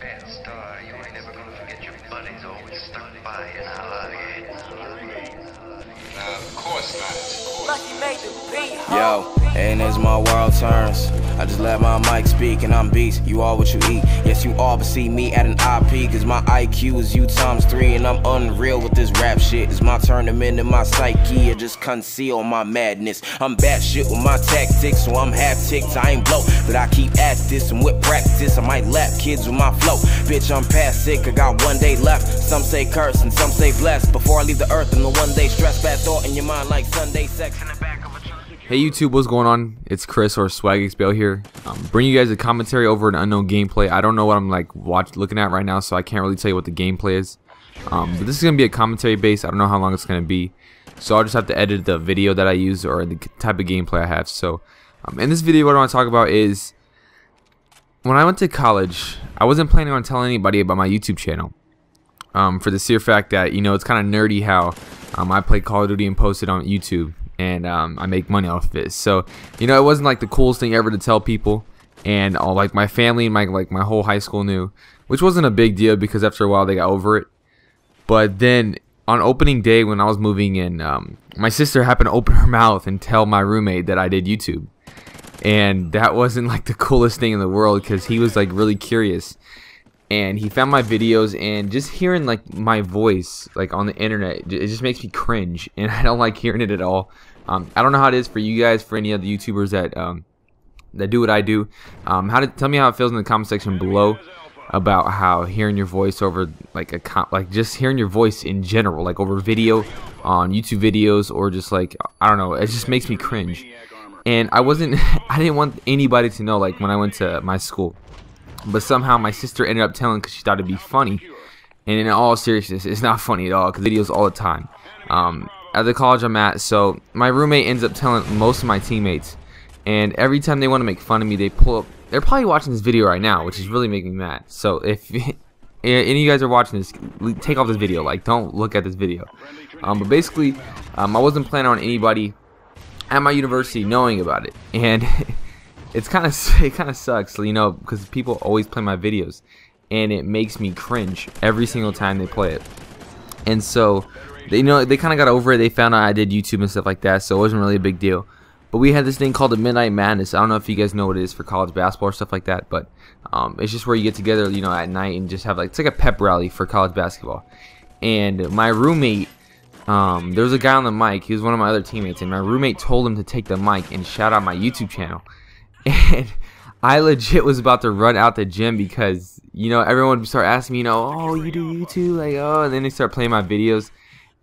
Bad star, you ain't never gonna forget your buddies always stuck by and I love. Of course not. Of course. Lucky made the beat, Yo, and as my world turns, I just let my mic speak and I'm beast. You are what you eat. Yes, you all but see me at an IP, cause my IQ is you times three, and I'm unreal with this rap shit. It's my tournament and my psyche, I just conceal my madness. I'm bad shit with my tactics, so I'm half ticked. I ain't blow, but I keep at this and with practice. I might lap kids with my flow. Bitch, I'm past sick, I got one day left. Some say curse and some say blessed. Before I leave the earth, I'm the one day stress. Bad thought in your mind like Sunday sex in the back of a truck. Hey YouTube, what's going on? It's Chris or Swag Bale here. Um, bringing you guys a commentary over an unknown gameplay. I don't know what I'm like watch looking at right now, so I can't really tell you what the gameplay is. Um, but this is gonna be a commentary base. I don't know how long it's gonna be, so I'll just have to edit the video that I use or the type of gameplay I have. So, um, in this video, what I want to talk about is when I went to college. I wasn't planning on telling anybody about my YouTube channel. Um, for the sheer fact that you know it's kind of nerdy how um, I play Call of Duty and post it on YouTube and um, I make money off of it. So you know it wasn't like the coolest thing ever to tell people, and all like my family and my like my whole high school knew, which wasn't a big deal because after a while they got over it. But then on opening day when I was moving in, um, my sister happened to open her mouth and tell my roommate that I did YouTube, and that wasn't like the coolest thing in the world because he was like really curious and he found my videos and just hearing like my voice like on the internet it just makes me cringe and i don't like hearing it at all. Um, i don't know how it is for you guys for any other youtubers that um, that do what i do. Um, how to tell me how it feels in the comment section below about how hearing your voice over like a like just hearing your voice in general like over video on youtube videos or just like i don't know it just makes me cringe. And i wasn't i didn't want anybody to know like when i went to my school but somehow my sister ended up telling because she thought it'd be funny. And in all seriousness, it's not funny at all because videos all the time. Um, at the college I'm at, so my roommate ends up telling most of my teammates, and every time they want to make fun of me, they pull up. They're probably watching this video right now, which is really making me mad. So if any of you guys are watching this, take off this video. Like, don't look at this video. Um, but basically, um, I wasn't planning on anybody at my university knowing about it, and it's kind of it kind of sucks, you know, because people always play my videos, and it makes me cringe every single time they play it. And so, they you know they kind of got over it. They found out I did YouTube and stuff like that, so it wasn't really a big deal. But we had this thing called the Midnight Madness. I don't know if you guys know what it is for college basketball or stuff like that, but um, it's just where you get together, you know, at night and just have like it's like a pep rally for college basketball. And my roommate, um, there was a guy on the mic. He was one of my other teammates, and my roommate told him to take the mic and shout out my YouTube channel and I legit was about to run out the gym because you know everyone would start asking me, you know, oh you do YouTube, like oh, and then they start playing my videos,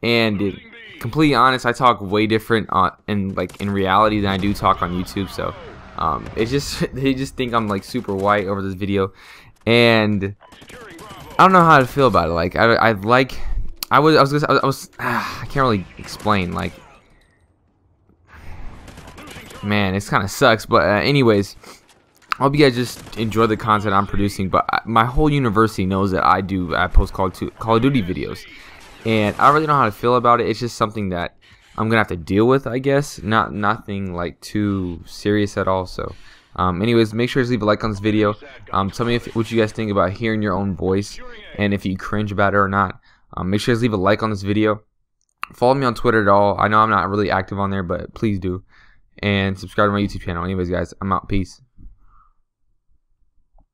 and it, completely honest, I talk way different on in like in reality than I do talk on YouTube. So um, it's just they just think I'm like super white over this video, and I don't know how to feel about it. Like I, I like I was I was I was, I, was ah, I can't really explain like man, it's kind of sucks. But uh, anyways, I hope you guys just enjoy the content I'm producing. But I, my whole university knows that I do I post Call, to, Call of Duty videos, and I don't really know how to feel about it. It's just something that I'm gonna have to deal with, I guess. Not nothing like too serious at all. So. Um, anyways, make sure to leave a like on this video. Um, tell me if, what you guys think about hearing your own voice and if you cringe about it or not. Um, make sure to leave a like on this video. Follow me on Twitter at all. I know I'm not really active on there, but please do and subscribe to my YouTube channel. Anyways, guys, I'm out. Peace.